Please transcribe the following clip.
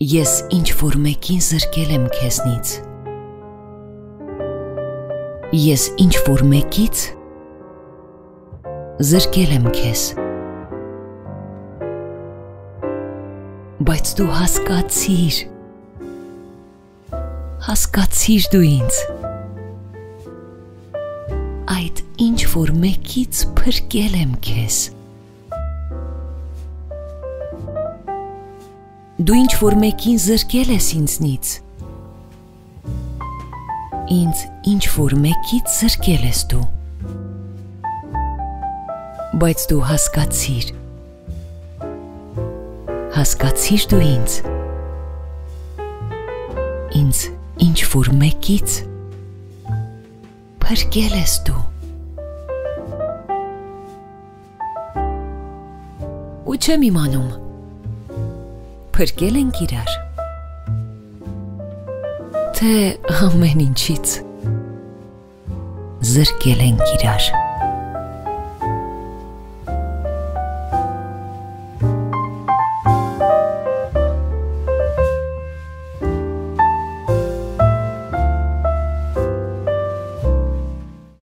Ես ինչ որ մեկին զրկել եմ քեզնից Ես ինչ որ մեկից զրկել եմ քեզ Բայց դու հասկացիր Հասկացիր դու ինձ Այդ ինչ որ մեկից փրկել եմ քեզ Դու ինչ որ մեկին զրկել ես ինձնից։ Ինձ ինչ որ մեկից զրկել ես դու։ Բայց դու հասկացիր։ Հասկացիր դու ինձ։ Ինձ ինչ որ մեկից փրկել ես դու։ Ու չեմ իմանում փրկել ենք իրար։ Թե ամեն ինչից զրկել ենք իրար։